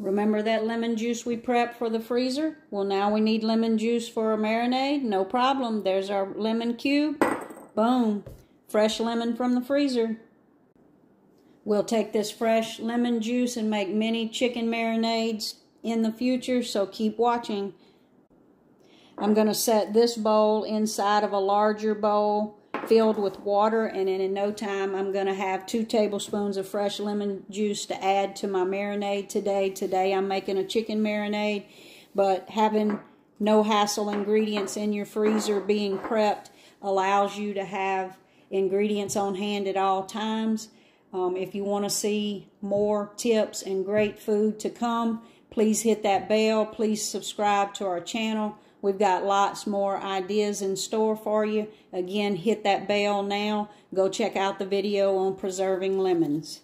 Remember that lemon juice we prepped for the freezer? Well, now we need lemon juice for a marinade. No problem. There's our lemon cube. Boom. Fresh lemon from the freezer. We'll take this fresh lemon juice and make many chicken marinades in the future, so keep watching. I'm going to set this bowl inside of a larger bowl filled with water and in no time I'm going to have two tablespoons of fresh lemon juice to add to my marinade today. Today I'm making a chicken marinade, but having no hassle ingredients in your freezer being prepped allows you to have ingredients on hand at all times. Um, if you want to see more tips and great food to come, please hit that bell. Please subscribe to our channel. We've got lots more ideas in store for you. Again, hit that bell now. Go check out the video on preserving lemons.